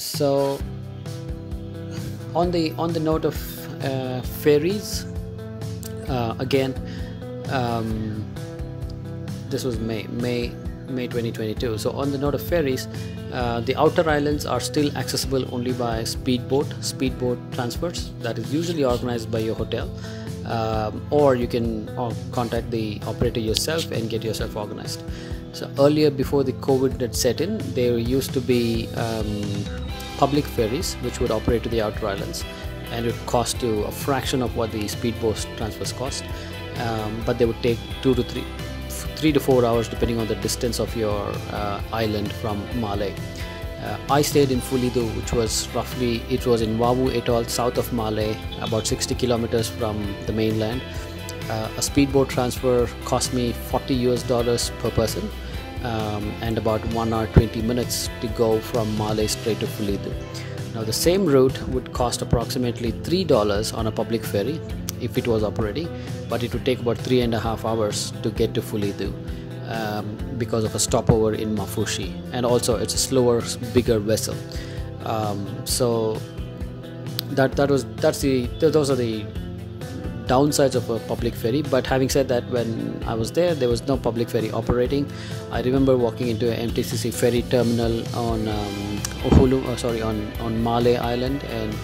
so on the on the note of uh, ferries uh, again um, this was May May May 2022 so on the note of ferries uh, the outer islands are still accessible only by speedboat speedboat transfers. That is usually organized by your hotel. Um, or you can uh, contact the operator yourself and get yourself organized. So earlier before the covid had set in there used to be um, public ferries which would operate to the outer islands and it would cost you a fraction of what the speedboat transfers cost um, but they would take two to three three to four hours depending on the distance of your uh, island from Male. Uh, I stayed in Fulidhoo, which was roughly it was in Vaavu Atoll, south of Male, about 60 kilometers from the mainland. Uh, a speedboat transfer cost me 40 US dollars per person, um, and about one hour 20 minutes to go from Male straight to Fulidhoo. Now the same route would cost approximately three dollars on a public ferry if it was operating, but it would take about three and a half hours to get to Fulidhoo um, because of a stopover in Maafushi, and also it's a slower, bigger vessel. Um, so that that was that's the those are the downsides of a public ferry but having said that when i was there there was no public ferry operating. I remember walking into a mtcc ferry terminal on um, Uhulu, uh, sorry on on male island and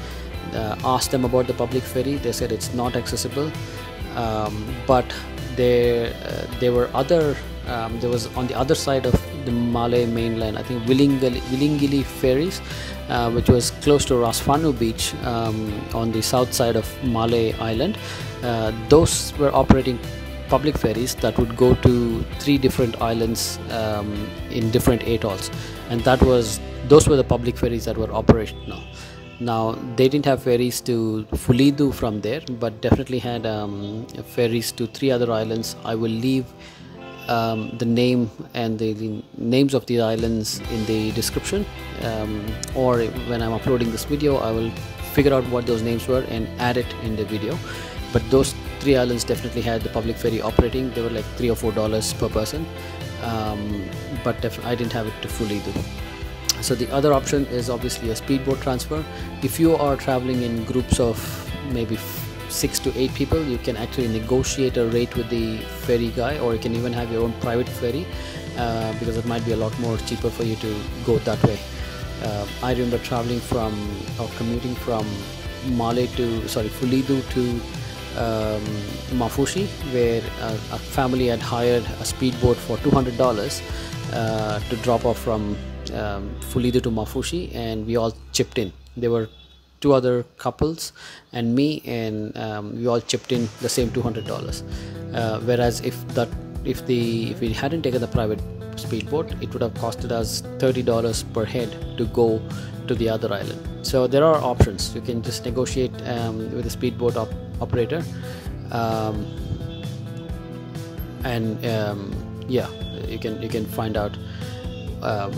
uh, asked them about the public ferry. They said it's not accessible. Um, but there uh, there were other um, there was on the other side of the Male mainland I think Willingili, Willingili ferries uh, which was close to Rasfannu beach um, on the south side of Male island. Uh, those were operating public ferries that would go to three different islands um, in different atolls. And that was those were the public ferries that were operational. Now they didn't have ferries to Fulidhoo from there but definitely had um, ferries to three other islands. I will leave um, the name and the, the, names of the islands in the description. Um, or when I'm uploading this video I will figure out what those names were and add it in the video. But those three islands definitely had the public ferry operating. They were like three or four dollars per person. Um, but I didn't have it to Fulidhoo. So the other option is obviously a speedboat transfer. If you are traveling in groups of maybe six to eight people you can actually negotiate a rate with the ferry guy or you can even have your own private ferry uh, because it might be a lot more cheaper for you to go that way. Uh, I remember traveling from or commuting from Male to sorry Fulidhoo to um, Maafushi where a, a, family had hired a speedboat for $200 uh, to drop off from um, Fulidhoo to Maafushi and we all chipped in. There were two other couples and me and um, we all chipped in the same $200 uh, whereas if that if the if we hadn't taken the private speedboat it would have costed us $30 per head to go to the other island. So there are options. You can just negotiate um, with a speedboat op operator um, and um, yeah you can you can find out um,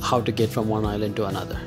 how to get from one island to another